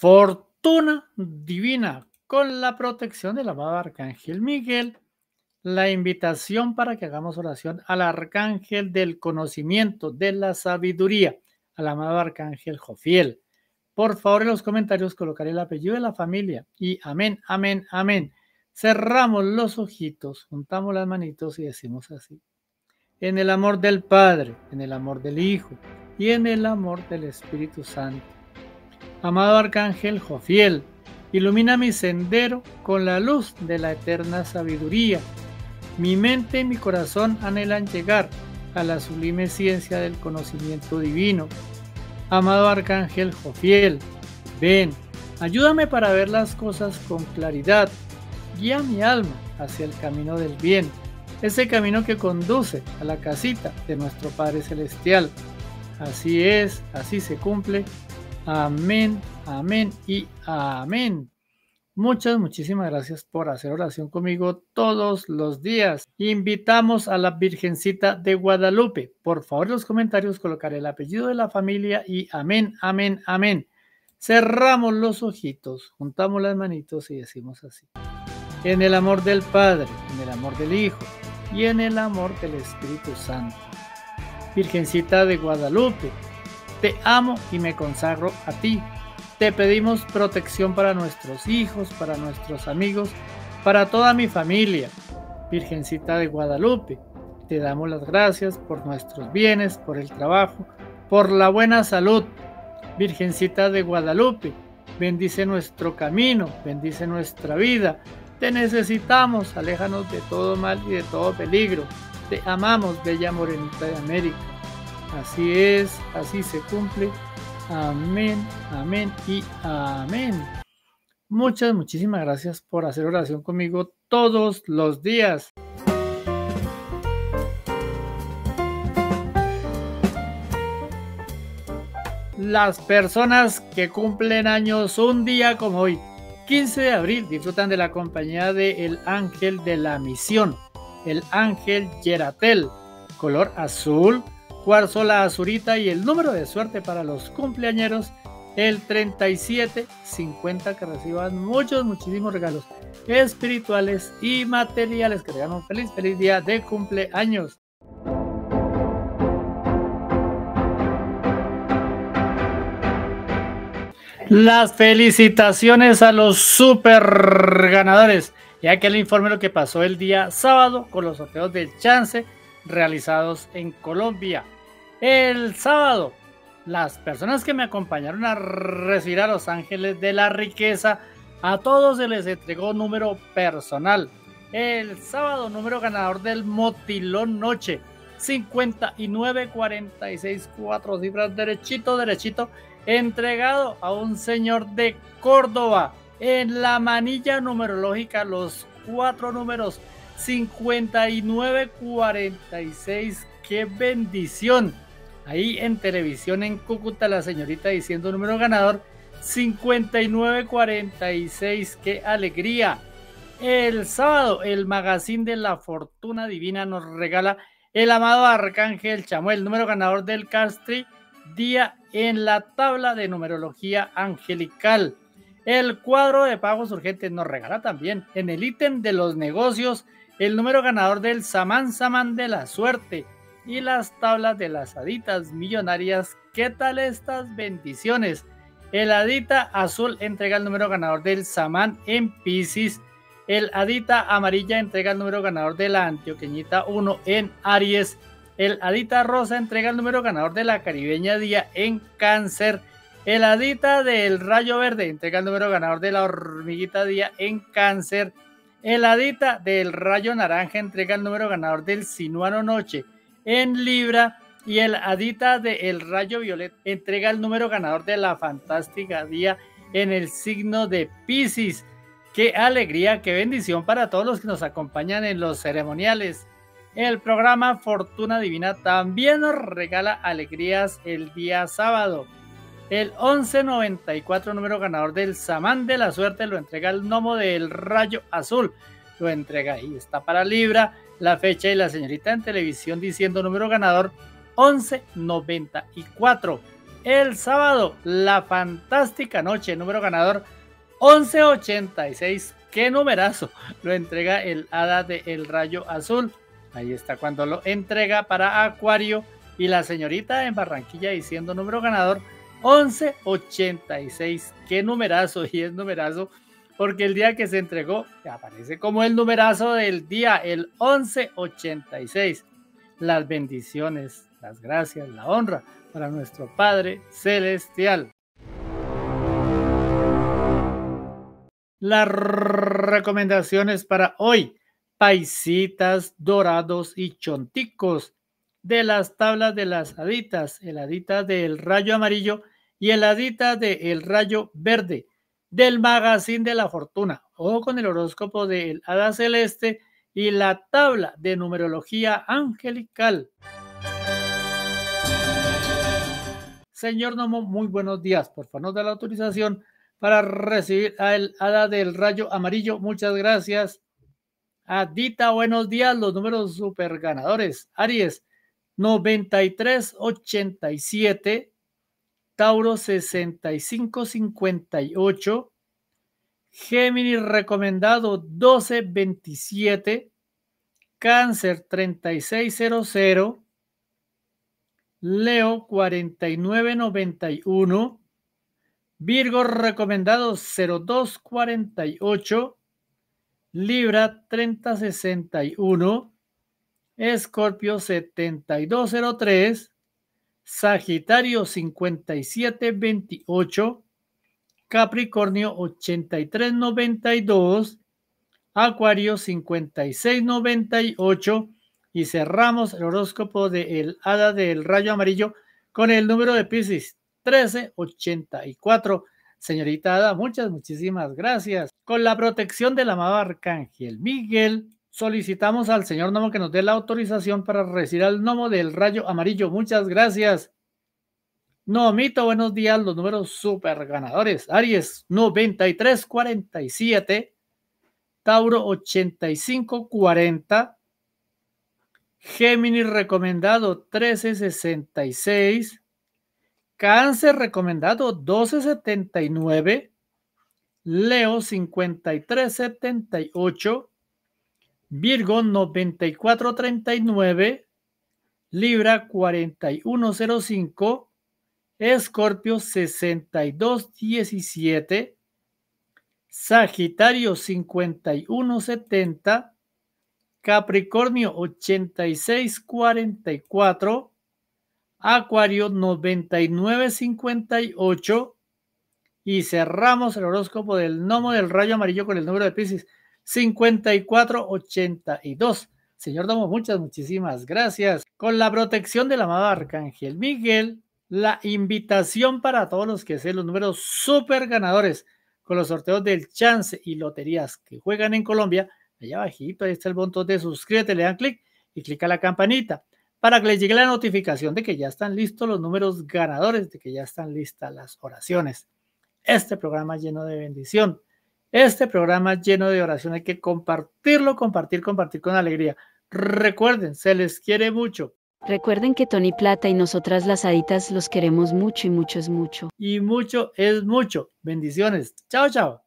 Fortuna divina con la protección del amado Arcángel Miguel. La invitación para que hagamos oración al Arcángel del conocimiento, de la sabiduría, al amado Arcángel Jofiel. Por favor, en los comentarios colocaré el apellido de la familia y amén, amén, amén. Cerramos los ojitos, juntamos las manitos y decimos así. En el amor del Padre, en el amor del Hijo y en el amor del Espíritu Santo. Amado Arcángel Jofiel, ilumina mi sendero con la luz de la eterna sabiduría. Mi mente y mi corazón anhelan llegar a la sublime ciencia del conocimiento divino. Amado Arcángel Jofiel, ven, ayúdame para ver las cosas con claridad. Guía mi alma hacia el camino del bien, ese camino que conduce a la casita de nuestro Padre Celestial. Así es, así se cumple Amén, amén y amén. Muchas, muchísimas gracias por hacer oración conmigo todos los días. Invitamos a la Virgencita de Guadalupe. Por favor, en los comentarios colocaré el apellido de la familia y amén, amén, amén. Cerramos los ojitos, juntamos las manitos y decimos así. En el amor del Padre, en el amor del Hijo y en el amor del Espíritu Santo. Virgencita de Guadalupe te amo y me consagro a ti. Te pedimos protección para nuestros hijos, para nuestros amigos, para toda mi familia. Virgencita de Guadalupe, te damos las gracias por nuestros bienes, por el trabajo, por la buena salud. Virgencita de Guadalupe, bendice nuestro camino, bendice nuestra vida. Te necesitamos, aléjanos de todo mal y de todo peligro. Te amamos, bella morenita de América. Así es, así se cumple. Amén, amén y amén. Muchas, muchísimas gracias por hacer oración conmigo todos los días. Las personas que cumplen años un día como hoy, 15 de abril, disfrutan de la compañía de el ángel de la misión, el ángel Yeratel, color azul, cuarzo la azurita y el número de suerte para los cumpleañeros el 37 50 que reciban muchos muchísimos regalos espirituales y materiales que tengan un feliz feliz día de cumpleaños. Las felicitaciones a los super ganadores ya que le informe lo que pasó el día sábado con los sorteos del chance realizados en Colombia el sábado, las personas que me acompañaron a recibir a los ángeles de la riqueza, a todos se les entregó número personal. El sábado, número ganador del Motilón Noche, 5946, cuatro cifras, derechito, derechito, entregado a un señor de Córdoba. En la manilla numerológica, los cuatro números 5946, qué bendición Ahí en televisión en Cúcuta la señorita diciendo número ganador 5946. ¡Qué alegría! El sábado el magazine de la fortuna divina nos regala el amado Arcángel Chamuel, número ganador del Castri, día en la tabla de numerología angelical. El cuadro de pagos urgentes nos regala también en el ítem de los negocios el número ganador del Samán Samán de la suerte y las tablas de las haditas millonarias. ¿Qué tal estas bendiciones? El hadita azul entrega el número ganador del Samán en Pisces. El hadita amarilla entrega el número ganador de la Antioqueñita 1 en Aries. El hadita rosa entrega el número ganador de la Caribeña Día en Cáncer. El hadita del rayo verde entrega el número ganador de la hormiguita Día en Cáncer. El hadita del rayo naranja entrega el número ganador del sinuano noche en Libra y el Adita de El Rayo Violet entrega el número ganador de la fantástica día en el signo de Pisces. Qué alegría, qué bendición para todos los que nos acompañan en los ceremoniales. El programa Fortuna Divina también nos regala alegrías el día sábado. El 1194 número ganador del Samán de la Suerte lo entrega el gnomo del Rayo Azul. Lo entrega ahí, está para Libra la fecha y la señorita en televisión diciendo número ganador 1194. el sábado, la fantástica noche, número ganador 1186. ¿Qué numerazo? Lo entrega el hada de El Rayo Azul. Ahí está cuando lo entrega para Acuario y la señorita en Barranquilla diciendo número ganador 1186. Qué numerazo y es numerazo porque el día que se entregó aparece como el numerazo del día, el 1186. Las bendiciones, las gracias, la honra para nuestro Padre Celestial. Las recomendaciones para hoy, paisitas, dorados y chonticos de las tablas de las haditas, el hadita del rayo amarillo y el hadita del rayo verde del magazine de la fortuna o con el horóscopo del hada celeste y la tabla de numerología angelical. Señor Nomo, muy buenos días. Por favor, nos da la autorización para recibir al hada del rayo amarillo. Muchas gracias. Adita, buenos días. Los números super ganadores. Aries, 9387. Tauro, 6558. Géminis recomendado 1227. Cáncer 3600. Leo 4991. Virgo recomendado 0248, Libra 3061, Escorpio 7203, Sagitario 5728, Capricornio 8392, Acuario 5698 y cerramos el horóscopo del Hada del Rayo Amarillo con el número de Pisces 1384. Señorita Ada, muchas, muchísimas gracias. Con la protección del amado Arcángel Miguel, solicitamos al señor Nomo que nos dé la autorización para recibir al Nomo del Rayo Amarillo. Muchas gracias. Nomito, buenos días. Los números super ganadores. Aries 9347, Tauro 8540, Géminis recomendado 1366, Cáncer recomendado 1279. Leo 5378. Virgo 9439. Libra 4105. Escorpio 6217. Sagitario 5170. Capricornio 8644. Acuario 9958 y cerramos el horóscopo del gnomo del rayo amarillo con el número de Pisces 5482. Señor Domo, muchas, muchísimas gracias. Con la protección del amado Arcángel Miguel, la invitación para todos los que sean los números super ganadores con los sorteos del chance y loterías que juegan en Colombia. Allá abajito, ahí está el botón de suscríbete, le dan clic y clica la campanita para que les llegue la notificación de que ya están listos los números ganadores, de que ya están listas las oraciones. Este programa lleno de bendición, este programa lleno de oración, hay que compartirlo, compartir, compartir con alegría. Recuerden, se les quiere mucho. Recuerden que Tony Plata y nosotras las haditas los queremos mucho y mucho es mucho. Y mucho es mucho. Bendiciones. Chao, chao.